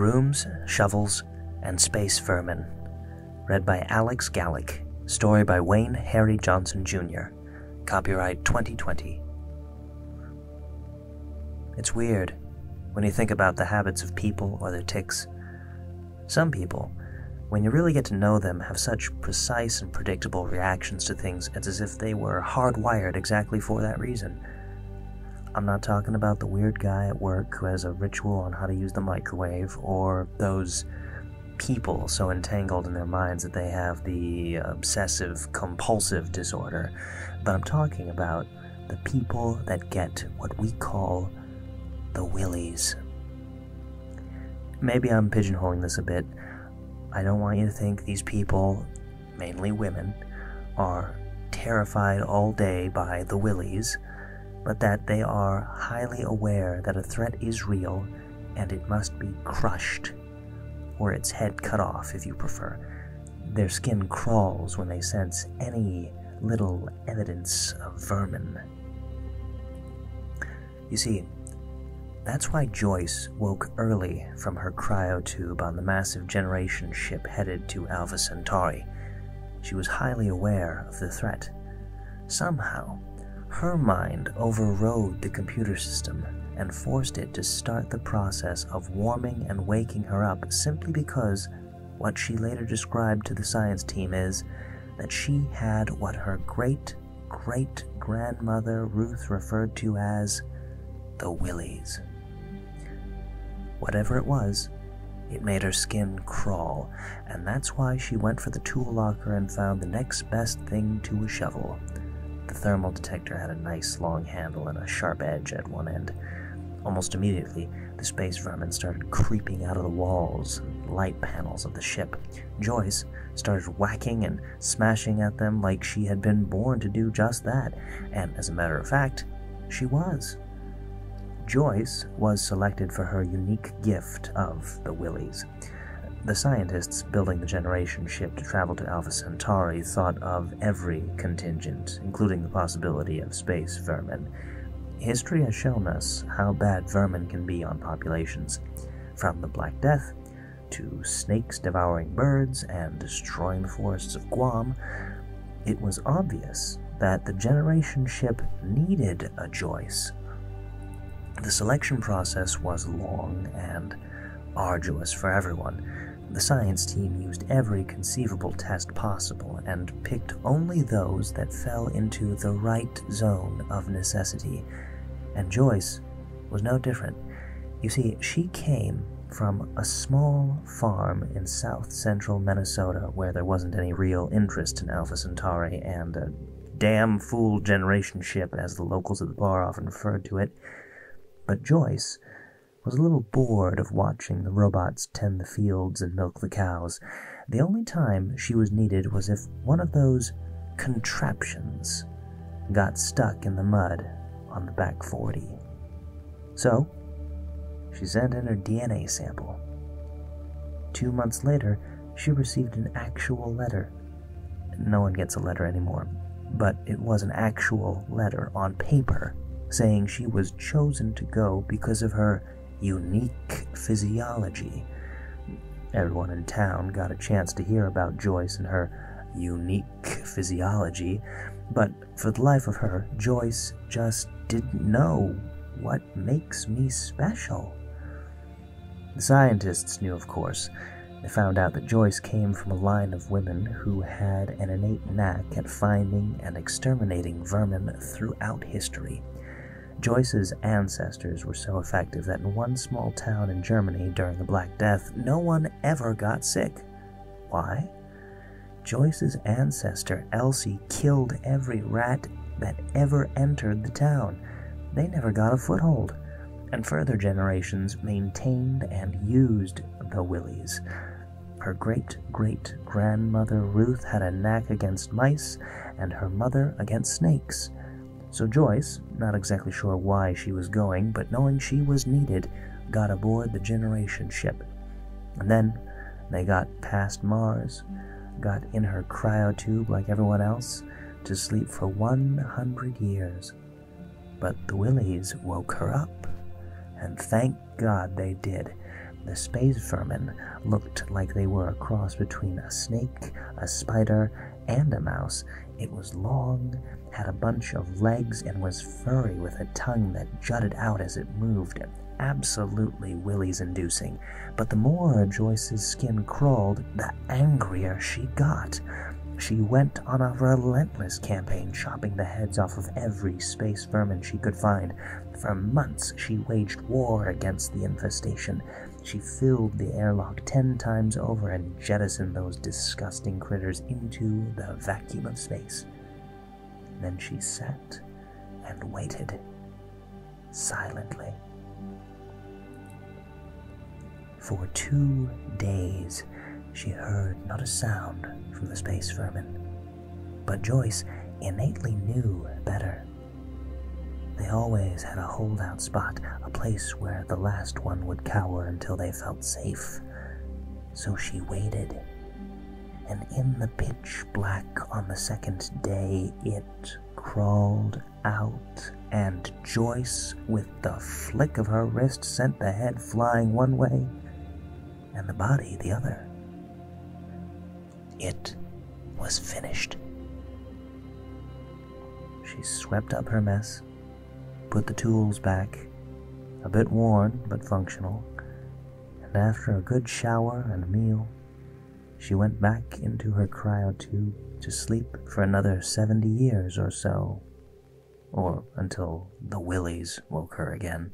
Brooms, Shovels, and Space Vermin. Read by Alex Gallick. Story by Wayne Harry Johnson Jr. Copyright 2020. It's weird when you think about the habits of people or their tics. Some people, when you really get to know them, have such precise and predictable reactions to things it's as if they were hardwired exactly for that reason. I'm not talking about the weird guy at work who has a ritual on how to use the microwave, or those people so entangled in their minds that they have the obsessive compulsive disorder, but I'm talking about the people that get what we call the willies. Maybe I'm pigeonholing this a bit. I don't want you to think these people, mainly women, are terrified all day by the willies but that they are highly aware that a threat is real and it must be crushed, or its head cut off if you prefer. Their skin crawls when they sense any little evidence of vermin. You see, that's why Joyce woke early from her cryotube on the massive generation ship headed to Alpha Centauri. She was highly aware of the threat. Somehow, her mind overrode the computer system and forced it to start the process of warming and waking her up simply because what she later described to the science team is that she had what her great great grandmother Ruth referred to as the willies. Whatever it was, it made her skin crawl, and that's why she went for the tool locker and found the next best thing to a shovel the thermal detector had a nice long handle and a sharp edge at one end. Almost immediately, the space vermin started creeping out of the walls and light panels of the ship. Joyce started whacking and smashing at them like she had been born to do just that, and as a matter of fact, she was. Joyce was selected for her unique gift of the Willies. The scientists building the generation ship to travel to Alpha Centauri thought of every contingent, including the possibility of space vermin. History has shown us how bad vermin can be on populations, from the Black Death to snakes devouring birds and destroying the forests of Guam. It was obvious that the generation ship needed a Joyce. The selection process was long and arduous for everyone the science team used every conceivable test possible and picked only those that fell into the right zone of necessity. And Joyce was no different. You see, she came from a small farm in south central Minnesota where there wasn't any real interest in Alpha Centauri and a damn fool generation ship, as the locals at the bar often referred to it. But Joyce was a little bored of watching the robots tend the fields and milk the cows. The only time she was needed was if one of those contraptions got stuck in the mud on the back 40. So, she sent in her DNA sample. Two months later, she received an actual letter. No one gets a letter anymore, but it was an actual letter on paper saying she was chosen to go because of her unique physiology. Everyone in town got a chance to hear about Joyce and her unique physiology, but for the life of her, Joyce just didn't know what makes me special. The scientists knew, of course. They found out that Joyce came from a line of women who had an innate knack at finding and exterminating vermin throughout history. Joyce's ancestors were so effective that in one small town in Germany during the Black Death, no one ever got sick. Why? Joyce's ancestor, Elsie, killed every rat that ever entered the town. They never got a foothold, and further generations maintained and used the Willies. Her great great grandmother Ruth had a knack against mice, and her mother against snakes. So Joyce, not exactly sure why she was going, but knowing she was needed, got aboard the Generation ship. And then they got past Mars, got in her cryotube like everyone else, to sleep for 100 years. But the Willies woke her up, and thank God they did, The space vermin looked like they were a cross between a snake, a spider, and a mouse. It was long, had a bunch of legs, and was furry with a tongue that jutted out as it moved. Absolutely willies inducing. But the more Joyce's skin crawled, the angrier she got. She went on a relentless campaign, chopping the heads off of every space vermin she could find. For months, she waged war against the infestation. She filled the airlock ten times over and jettisoned those disgusting critters into the vacuum of space. Then she sat and waited silently. For two days, she heard not a sound from the space vermin. But Joyce innately knew better. They always had a holdout spot, a place where the last one would cower until they felt safe. So she waited. And in the pitch black on the second day, it crawled out, and Joyce, with the flick of her wrist, sent the head flying one way and the body the other. It was finished. She swept up her mess, put the tools back, a bit worn but functional, and after a good shower and a meal, she went back into her cryotube to sleep for another 70 years or so, or until the willies woke her again.